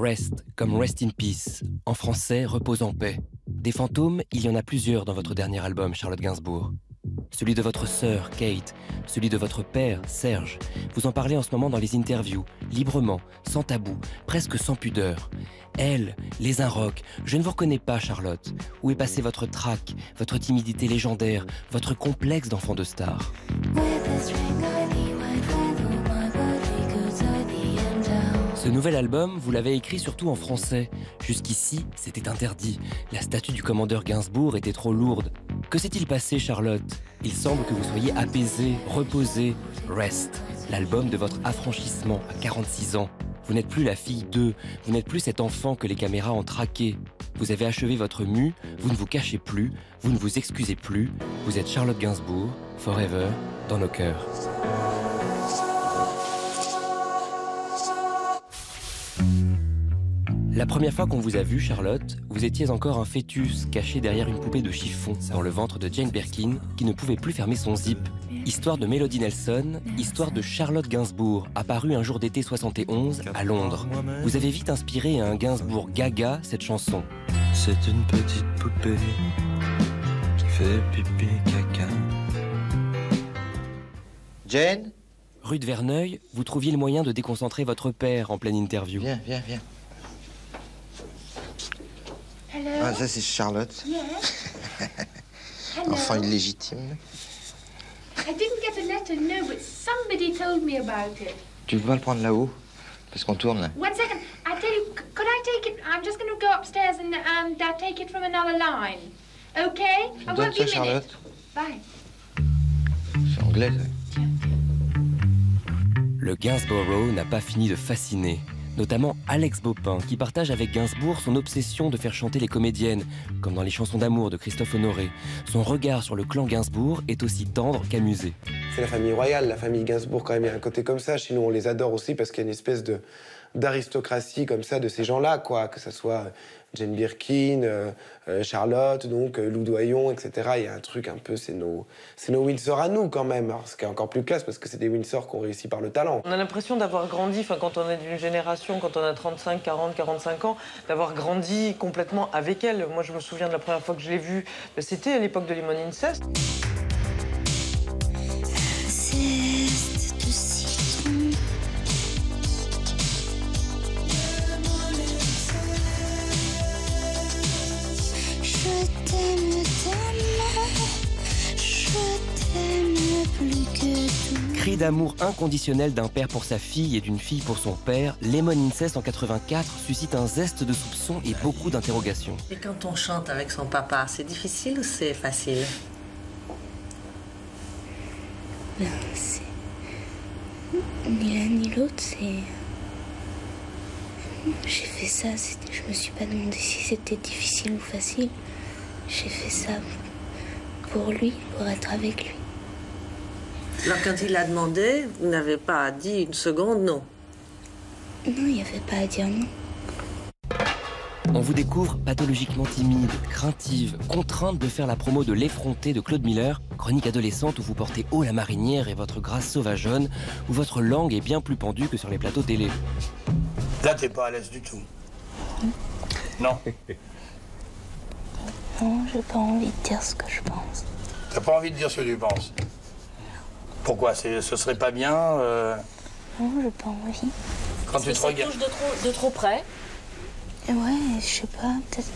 Rest, comme Rest in Peace. En français, repose en paix. Des fantômes, il y en a plusieurs dans votre dernier album, Charlotte Gainsbourg. Celui de votre sœur, Kate. Celui de votre père, Serge. Vous en parlez en ce moment dans les interviews, librement, sans tabou, presque sans pudeur. Elle, les Inrocks, je ne vous reconnais pas, Charlotte. Où est passé votre trac, votre timidité légendaire, votre complexe d'enfant de star? Ce nouvel album, vous l'avez écrit surtout en français. Jusqu'ici, c'était interdit. La statue du commandeur Gainsbourg était trop lourde. Que s'est-il passé, Charlotte? Il semble que vous soyez apaisée, reposée. Rest, l'album de votre affranchissement à 46 ans. Vous n'êtes plus la fille d'eux, vous n'êtes plus cet enfant que les caméras ont traqué. Vous avez achevé votre mue, vous ne vous cachez plus, vous ne vous excusez plus, vous êtes Charlotte Gainsbourg, forever, dans nos cœurs. La première fois qu'on vous a vu, Charlotte, vous étiez encore un fœtus caché derrière une poupée de chiffon dans le ventre de Jane Birkin qui ne pouvait plus fermer son zip. Histoire de Melody Nelson, histoire de Charlotte Gainsbourg, apparue un jour d'été 71 à Londres. Vous avez vite inspiré à un Gainsbourg gaga cette chanson. C'est une petite poupée qui fait pipi caca. Jane? Rue de Verneuil, vous trouviez le moyen de déconcentrer votre père en pleine interview. Viens, viens, viens. Ah, ça c'est Charlotte. Enfant illégitime. I didn't get a letter, no, but somebody told me about it. Tu peux pas le prendre là-haut? Parce qu'on tourne là. One second, I tell you, could I take it? I'm just going to go upstairs and, and uh, take it from another line. Okay? I won't ça, be a minute. Bye. C'est anglais, ça. Le Gainsborough n'a pas fini de fasciner, notamment Alex Bopin, qui partage avec Gainsbourg son obsession de faire chanter les comédiennes, comme dans les chansons d'amour de Christophe Honoré. Son regard sur le clan Gainsbourg est aussi tendre qu'amusé. C'est la famille royale, la famille Gainsbourg quand même. Il a un côté comme ça. Chez nous, on les adore aussi parce qu'il y a une espèce de d'aristocratie comme ça de ces gens-là, quoi. Que ce soit Jane Birkin, euh, euh, Charlotte, donc euh, Lou Doyon, etc. Il y a un truc un peu, c'est nos, c'est nos Windsor à nous quand même. Ce qui est encore plus classe parce que c'est des Windsor qu'on réussit par le talent. On a l'impression d'avoir grandi, enfin, quand on est d'une génération, quand on a 35, 40, 45 ans, d'avoir grandi complètement avec elle. Moi, je me souviens de la première fois que je l'ai vue, c'était à l'époque de Lemon Incest. Cri d'amour inconditionnel d'un père pour sa fille et d'une fille pour son père, Lemon Incest en 84 suscite un zeste de soupçon et beaucoup d'interrogations. Et quand on chante avec son papa, c'est difficile ou c'est facile? Ben, c'est. Ni l'un ni l'autre, c'est. J'ai fait ça, je me suis pas demandé si c'était difficile ou facile. J'ai fait ça pour lui, pour être avec lui. Alors quand il a demandé, vous n'avez pas dit une seconde non. Non, il n'y avait pas à dire non. On vous découvre pathologiquement timide, craintive, contrainte de faire la promo de L'effronté de Claude Miller, chronique adolescente où vous portez haut la marinière et votre grâce sauvageonne, où votre langue est bien plus pendue que sur les plateaux télé. Là, t'es pas à l'aise du tout. Non. Non, j'ai pas envie de dire ce que je pense. T'as pas envie de dire ce que tu penses. Pourquoi C'est- Ce serait pas bien euh, Non, j'ai pas envie. quand tu te regardes. de trop, de trop près. Ouais, je sais pas, peut-être.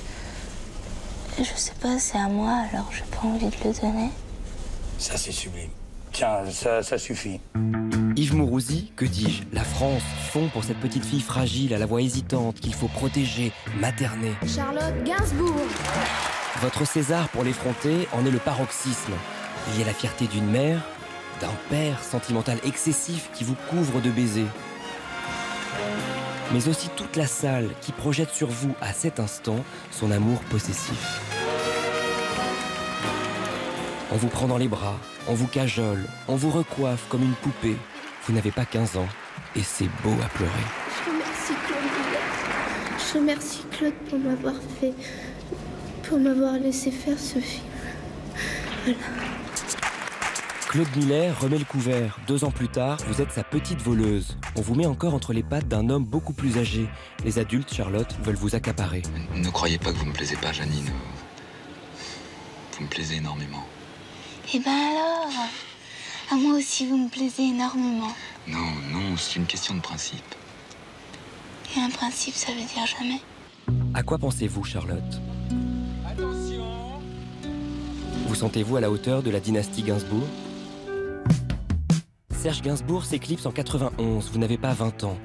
Je sais pas, c'est à moi, alors j'ai pas envie de le donner. Ça, c'est sublime. Tiens, ça, ça suffit. Yves Mourouzi, que dis-je, la France fond pour cette petite fille fragile à la voix hésitante qu'il faut protéger, materner. Charlotte Gainsbourg. Votre César pour l'effronter en est le paroxysme. Il y a la fierté d'une mère, d'un père sentimental excessif qui vous couvre de baisers. Mais aussi toute la salle qui projette sur vous à cet instant son amour possessif. On vous prend dans les bras, on vous cajole, on vous recoiffe comme une poupée. Vous n'avez pas 15 ans et c'est beau à pleurer. Je remercie Claude. Je remercie Claude pour m'avoir fait. pour m'avoir laissé faire ce film. Voilà. Claude Miller remet le couvert. Deux ans plus tard, vous êtes sa petite voleuse. On vous met encore entre les pattes d'un homme beaucoup plus âgé. Les adultes, Charlotte, veulent vous accaparer. Ne croyez pas que vous me plaisez pas, Janine. Vous me plaisez énormément. Eh ben alors À moi aussi, vous me plaisez énormément. Non, non, c'est une question de principe. Et un principe, ça veut dire jamais. À quoi pensez-vous, Charlotte? Vous sentez-vous à la hauteur de la dynastie Gainsbourg? Serge Gainsbourg s'éclipse en 91, vous n'avez pas 20 ans.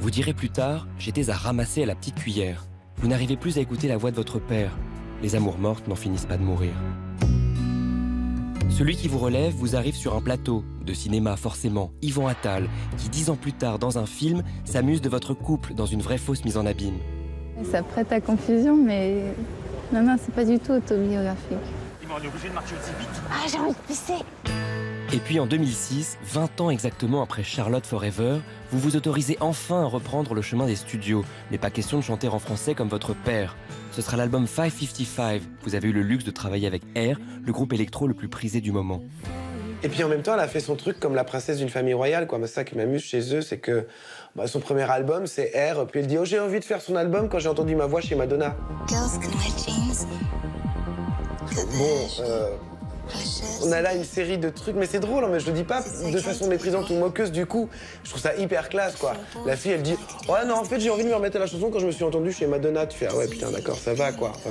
Vous direz plus tard, j'étais à ramasser à la petite cuillère. Vous n'arrivez plus à écouter la voix de votre père. Les amours mortes n'en finissent pas de mourir. Celui qui vous relève vous arrive sur un plateau, de cinéma forcément, Yvan Attal, qui dix ans plus tard dans un film s'amuse de votre couple dans une vraie fausse mise en abîme. Ça prête à confusion, mais non, non, c'est pas du tout autobiographique. Obligé de marcher aussi vite. Ah, j'ai envie de pisser Et puis en 2006, 20 ans exactement après Charlotte Forever, vous vous autorisez enfin à reprendre le chemin des studios. Mais pas question de chanter en français comme votre père. Ce sera l'album 555. Vous avez eu le luxe de travailler avec Air, le groupe électro le plus prisé du moment. Et puis en même temps, elle a fait son truc comme la princesse d'une famille royale. Quoi. Mais ça qui m'amuse chez eux, c'est que bah, son premier album, c'est Air. Puis elle dit Oh, j'ai envie de faire son album quand j'ai entendu ma voix chez Madonna. Girls can wear jeans. Bon, euh, on a là une série de trucs, mais c'est drôle, hein, mais je le dis pas de façon méprisante ou moqueuse du coup. Je trouve ça hyper classe, quoi. La fille, elle dit Ouais, non, en fait, j'ai envie de me remettre à la chanson quand je me suis entendu chez Madonna. Tu fais Ah ouais, putain, d'accord, ça va, quoi. Enfin,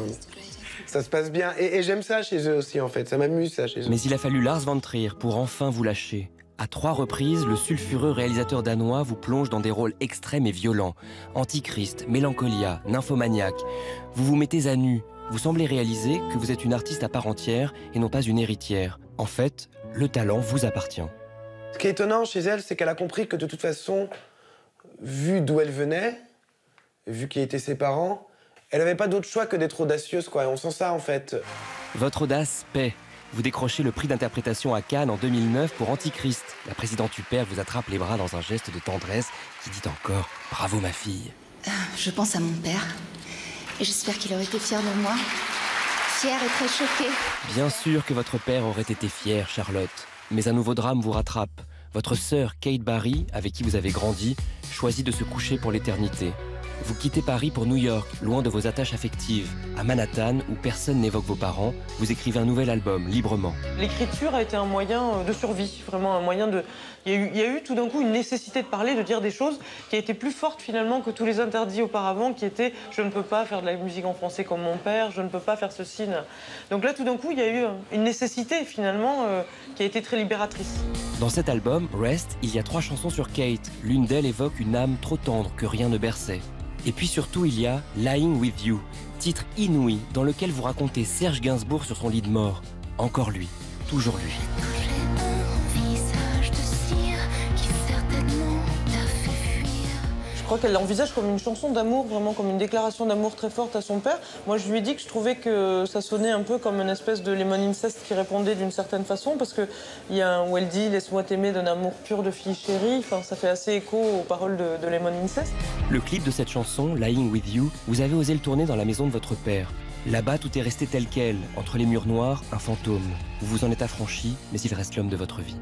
ça se passe bien. Et, et j'aime ça chez eux aussi, en fait. Ça m'amuse, ça, chez eux. Mais il a fallu Lars von Trier pour enfin vous lâcher. À trois reprises, le sulfureux réalisateur danois vous plonge dans des rôles extrêmes et violents. Antichrist, Mélancolia, Nymphomaniaque. Vous vous mettez à nu. Vous semblez réaliser que vous êtes une artiste à part entière et non pas une héritière. En fait, le talent vous appartient. Ce qui est étonnant chez elle, c'est qu'elle a compris que de toute façon, vu d'où elle venait, vu qui étaient ses parents, elle n'avait pas d'autre choix que d'être audacieuse, quoi. Et on sent ça, en fait. Votre audace paie. Vous décrochez le prix d'interprétation à Cannes en 2009 pour Antichrist. La présidente Huppert vous attrape les bras dans un geste de tendresse qui dit encore Bravo ma fille. Je pense à mon père. J'espère qu'il aurait été fier de moi. Fier et très choqué. Bien sûr que votre père aurait été fier, Charlotte. Mais un nouveau drame vous rattrape. Votre sœur Kate Barry, avec qui vous avez grandi, choisit de se coucher pour l'éternité. Vous quittez Paris pour New York, loin de vos attaches affectives. À Manhattan, où personne n'évoque vos parents, vous écrivez un nouvel album, librement. L'écriture a été un moyen euh, de survie, vraiment un moyen de. Il y a eu, il y a eu tout d'un coup une nécessité de parler, de dire des choses qui a été plus forte finalement que tous les interdits auparavant, qui étaient je ne peux pas faire de la musique en français comme mon père, je ne peux pas faire ceci. Donc là, tout d'un coup, il y a eu une nécessité finalement euh, qui a été très libératrice. Dans cet album, Rest, il y a trois chansons sur Kate. L'une d'elles évoque une âme trop tendre que rien ne berçait. Et puis surtout, il y a Lying with You, titre inouï dans lequel vous racontez Serge Gainsbourg sur son lit de mort. Encore lui, toujours lui. Crois qu'elle l'envisage comme une chanson d'amour, vraiment comme une déclaration d'amour très forte à son père. Moi, je lui ai dit que je trouvais que ça sonnait un peu comme une espèce de Lemon Incest qui répondait d'une certaine façon, parce qu'il y a un où elle dit Laisse-moi t'aimer d'un amour pur de fille chérie. Enfin, ça fait assez écho aux paroles de, de Lemon Incest. Le clip de cette chanson, Lying with You, vous avez osé le tourner dans la maison de votre père. Là-bas, tout est resté tel quel. Entre les murs noirs, un fantôme. Vous vous en êtes affranchi, mais il reste l'homme de votre vie.